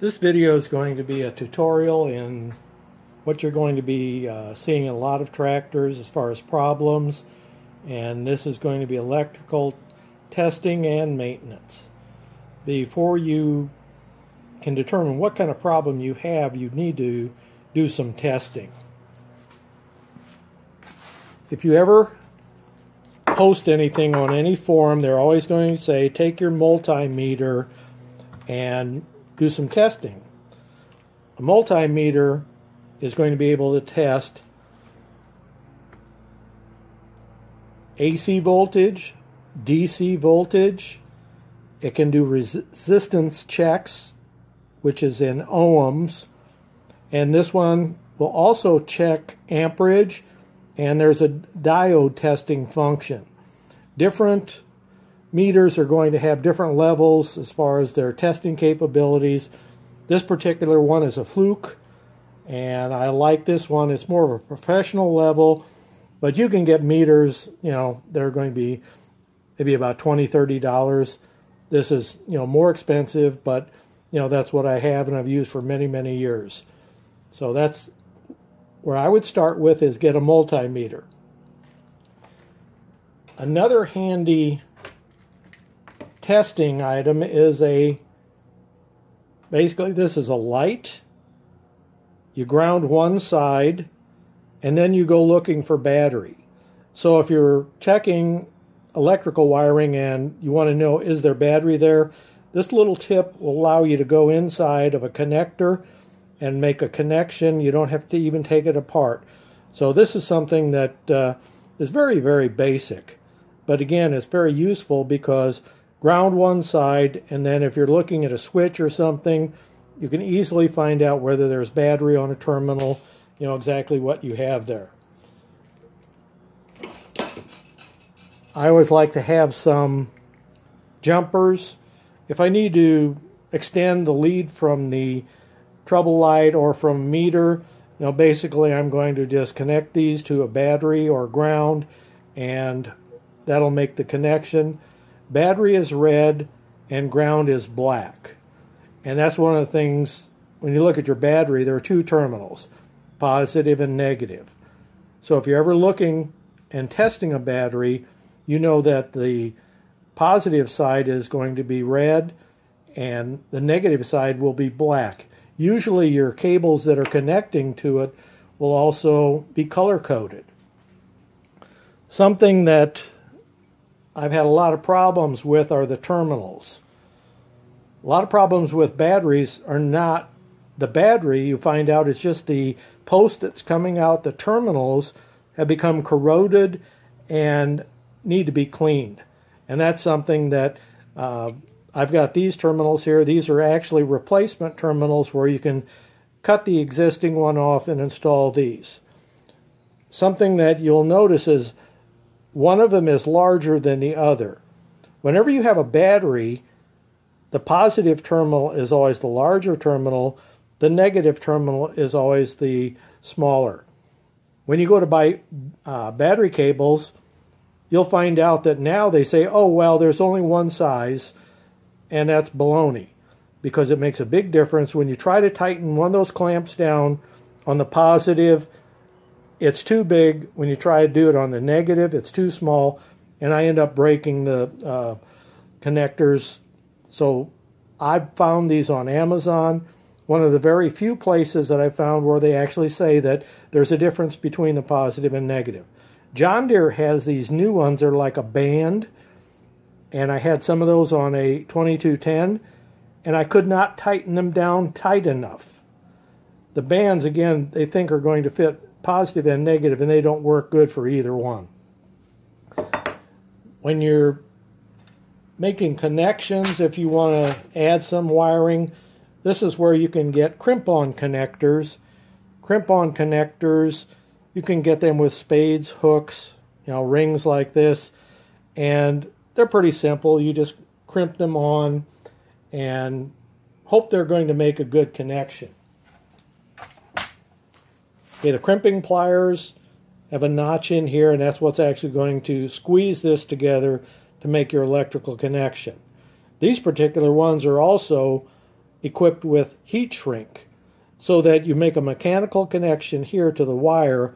This video is going to be a tutorial in what you're going to be uh, seeing in a lot of tractors as far as problems and this is going to be electrical testing and maintenance. Before you can determine what kind of problem you have you need to do some testing. If you ever post anything on any forum they're always going to say take your multimeter and do some testing. A multimeter is going to be able to test AC voltage, DC voltage. It can do resistance checks, which is in ohms. And this one will also check amperage, and there's a diode testing function. Different meters are going to have different levels as far as their testing capabilities. This particular one is a Fluke, and I like this one. It's more of a professional level, but you can get meters, you know, they're going to be maybe about $20, $30. This is, you know, more expensive, but, you know, that's what I have and I've used for many, many years. So that's where I would start with is get a multimeter. Another handy testing item is a, basically this is a light. You ground one side and then you go looking for battery. So if you're checking electrical wiring and you want to know is there battery there, this little tip will allow you to go inside of a connector and make a connection. You don't have to even take it apart. So this is something that uh, is very, very basic. But again, it's very useful because ground one side, and then if you're looking at a switch or something, you can easily find out whether there's battery on a terminal, you know exactly what you have there. I always like to have some jumpers. If I need to extend the lead from the trouble light or from meter, you know, basically I'm going to just connect these to a battery or ground and that'll make the connection. Battery is red and ground is black. And that's one of the things, when you look at your battery, there are two terminals, positive and negative. So if you're ever looking and testing a battery, you know that the positive side is going to be red and the negative side will be black. Usually your cables that are connecting to it will also be color coded. Something that I've had a lot of problems with are the terminals. A lot of problems with batteries are not the battery, you find out it's just the post that's coming out. The terminals have become corroded and need to be cleaned. And that's something that uh, I've got these terminals here. These are actually replacement terminals where you can cut the existing one off and install these. Something that you'll notice is one of them is larger than the other. Whenever you have a battery, the positive terminal is always the larger terminal, the negative terminal is always the smaller. When you go to buy uh, battery cables, you'll find out that now they say, oh, well, there's only one size, and that's baloney because it makes a big difference. When you try to tighten one of those clamps down on the positive, it's too big. When you try to do it on the negative, it's too small, and I end up breaking the uh, connectors. So I've found these on Amazon. One of the very few places that I found where they actually say that there's a difference between the positive and negative. John Deere has these new ones. They're like a band, and I had some of those on a 2210, and I could not tighten them down tight enough. The bands, again, they think are going to fit positive and negative, and they don't work good for either one. When you're making connections, if you want to add some wiring, this is where you can get crimp-on connectors. Crimp-on connectors, you can get them with spades, hooks, you know, rings like this, and they're pretty simple. You just crimp them on and hope they're going to make a good connection. Okay, the crimping pliers have a notch in here, and that's what's actually going to squeeze this together to make your electrical connection. These particular ones are also equipped with heat shrink so that you make a mechanical connection here to the wire,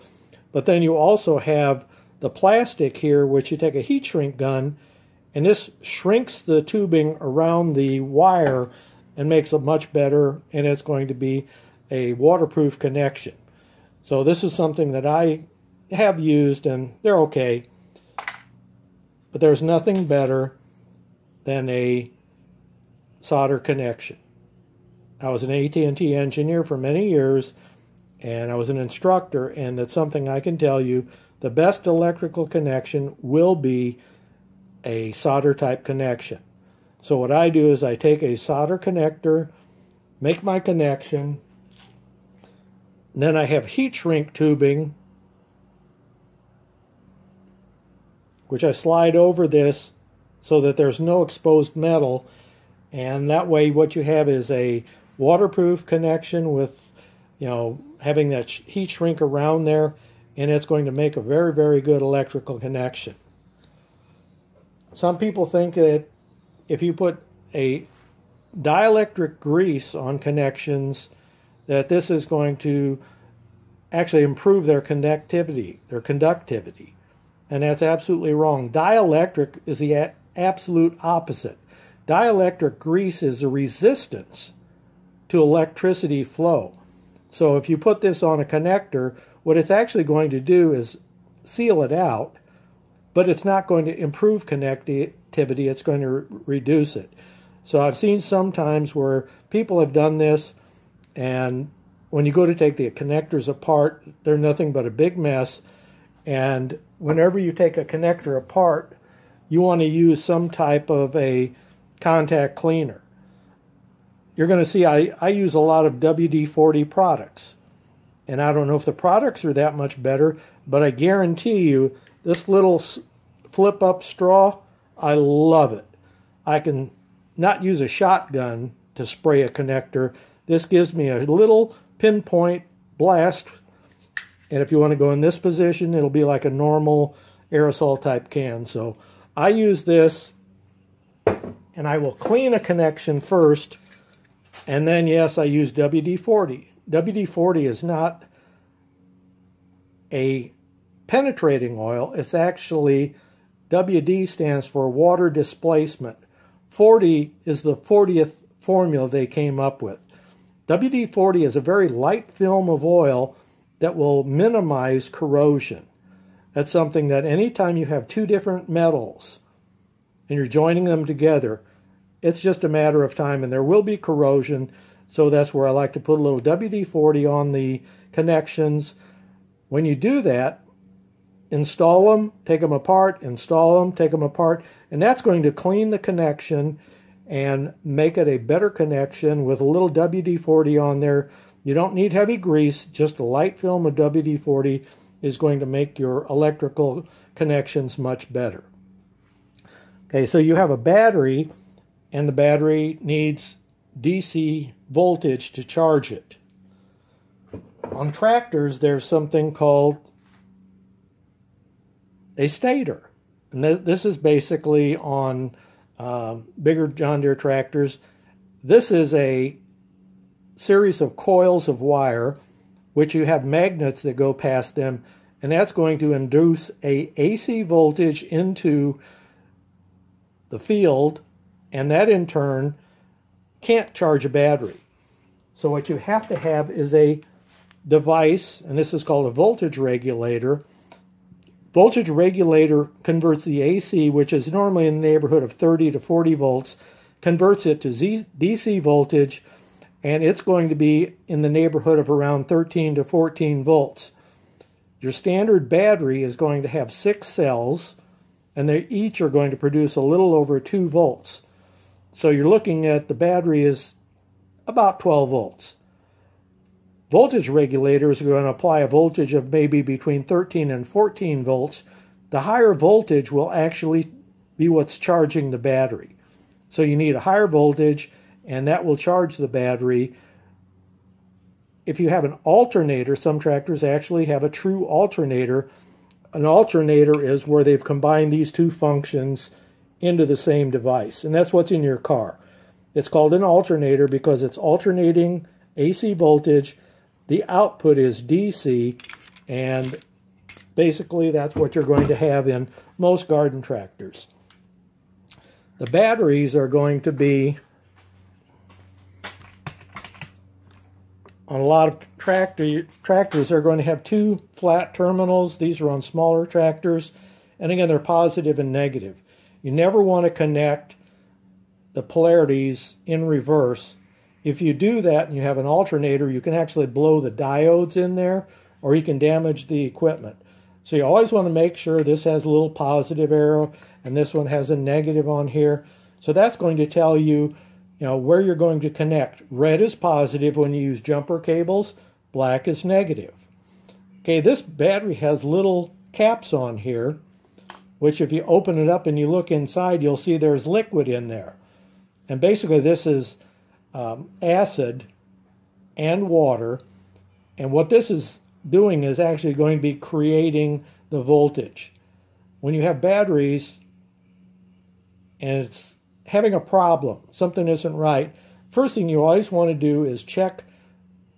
but then you also have the plastic here, which you take a heat shrink gun, and this shrinks the tubing around the wire and makes it much better, and it's going to be a waterproof connection. So this is something that I have used, and they're okay. But there's nothing better than a solder connection. I was an AT&T engineer for many years, and I was an instructor, and that's something I can tell you. The best electrical connection will be a solder type connection. So what I do is I take a solder connector, make my connection, then I have heat shrink tubing, which I slide over this so that there's no exposed metal. And that way what you have is a waterproof connection with, you know, having that heat shrink around there. And it's going to make a very, very good electrical connection. Some people think that if you put a dielectric grease on connections, that this is going to actually improve their conductivity, their conductivity. And that's absolutely wrong. Dielectric is the absolute opposite. Dielectric grease is the resistance to electricity flow. So if you put this on a connector, what it's actually going to do is seal it out, but it's not going to improve connectivity, it's going to re reduce it. So I've seen sometimes where people have done this and when you go to take the connectors apart, they're nothing but a big mess. And whenever you take a connector apart, you want to use some type of a contact cleaner. You're going to see I, I use a lot of WD-40 products. And I don't know if the products are that much better, but I guarantee you this little flip up straw, I love it. I can not use a shotgun to spray a connector. This gives me a little pinpoint blast. And if you want to go in this position, it'll be like a normal aerosol type can. So I use this and I will clean a connection first. And then, yes, I use WD-40. WD-40 is not a penetrating oil. It's actually, WD stands for water displacement. 40 is the 40th formula they came up with. WD-40 is a very light film of oil that will minimize corrosion. That's something that anytime you have two different metals and you're joining them together, it's just a matter of time and there will be corrosion. So that's where I like to put a little WD-40 on the connections. When you do that, install them, take them apart, install them, take them apart, and that's going to clean the connection and make it a better connection with a little WD-40 on there. You don't need heavy grease, just a light film of WD-40 is going to make your electrical connections much better. Okay, so you have a battery and the battery needs DC voltage to charge it. On tractors, there's something called a stator. And this is basically on uh, bigger John Deere tractors. This is a series of coils of wire which you have magnets that go past them and that's going to induce a AC voltage into the field and that in turn can't charge a battery. So what you have to have is a device and this is called a voltage regulator Voltage regulator converts the AC, which is normally in the neighborhood of 30 to 40 volts, converts it to Z DC voltage, and it's going to be in the neighborhood of around 13 to 14 volts. Your standard battery is going to have six cells, and they each are going to produce a little over 2 volts. So you're looking at the battery is about 12 volts. Voltage regulators are going to apply a voltage of maybe between 13 and 14 volts. The higher voltage will actually be what's charging the battery. So you need a higher voltage, and that will charge the battery. If you have an alternator, some tractors actually have a true alternator. An alternator is where they've combined these two functions into the same device, and that's what's in your car. It's called an alternator because it's alternating AC voltage. The output is DC, and basically that's what you're going to have in most garden tractors. The batteries are going to be on a lot of tractor tractors are going to have two flat terminals. These are on smaller tractors. And again, they're positive and negative. You never want to connect the polarities in reverse. If you do that and you have an alternator, you can actually blow the diodes in there or you can damage the equipment. So you always want to make sure this has a little positive arrow and this one has a negative on here. So that's going to tell you, you know, where you're going to connect. Red is positive when you use jumper cables, black is negative. Okay, this battery has little caps on here, which if you open it up and you look inside, you'll see there's liquid in there. And basically this is um, acid and water. And what this is doing is actually going to be creating the voltage. When you have batteries and it's having a problem, something isn't right, first thing you always want to do is check,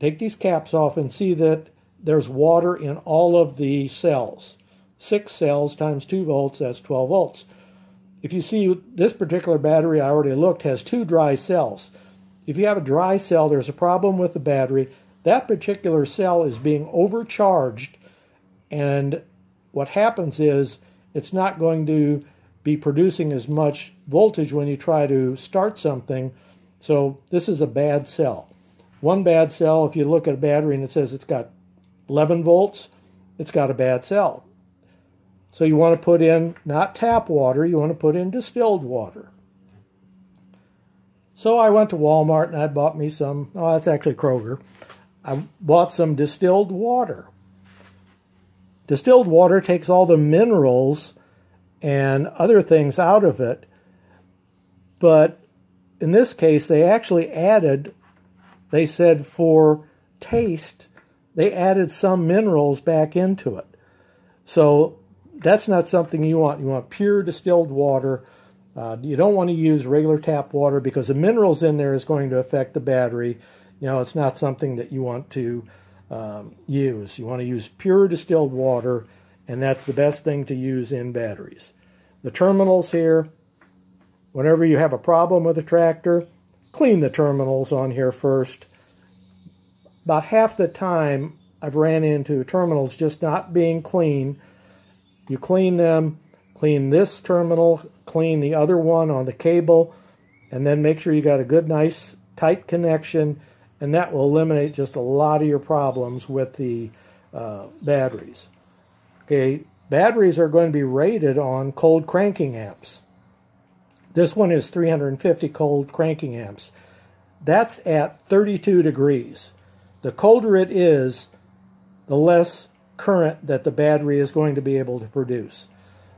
take these caps off and see that there's water in all of the cells. Six cells times two volts, that's 12 volts. If you see this particular battery, I already looked, has two dry cells. If you have a dry cell, there's a problem with the battery. That particular cell is being overcharged, and what happens is it's not going to be producing as much voltage when you try to start something. So this is a bad cell. One bad cell, if you look at a battery and it says it's got 11 volts, it's got a bad cell. So you want to put in not tap water, you want to put in distilled water. So I went to Walmart and I bought me some, oh, that's actually Kroger. I bought some distilled water. Distilled water takes all the minerals and other things out of it, but in this case, they actually added, they said for taste, they added some minerals back into it. So that's not something you want. You want pure distilled water. Uh, you don't want to use regular tap water because the minerals in there is going to affect the battery. You know, it's not something that you want to um, use. You want to use pure distilled water, and that's the best thing to use in batteries. The terminals here, whenever you have a problem with a tractor, clean the terminals on here first. About half the time I've ran into terminals just not being clean you clean them, clean this terminal, clean the other one on the cable, and then make sure you got a good, nice, tight connection, and that will eliminate just a lot of your problems with the uh, batteries. Okay, batteries are going to be rated on cold cranking amps. This one is 350 cold cranking amps. That's at 32 degrees. The colder it is, the less current that the battery is going to be able to produce.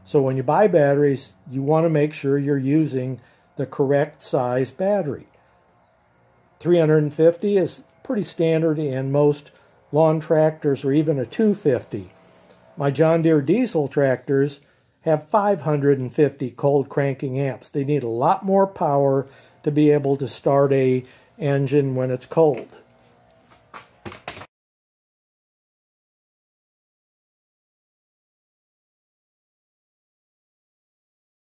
So when you buy batteries, you want to make sure you're using the correct size battery. 350 is pretty standard in most lawn tractors or even a 250. My John Deere diesel tractors have 550 cold cranking amps. They need a lot more power to be able to start a engine when it's cold.